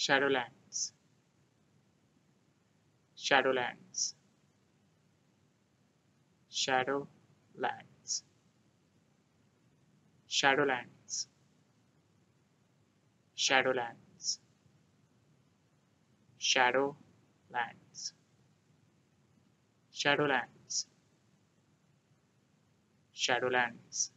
Shadowlands. Shadowlands. Shadowlands. Shadowlands. Shadowlands. Shadowlands. Shadowlands. Shadowlands.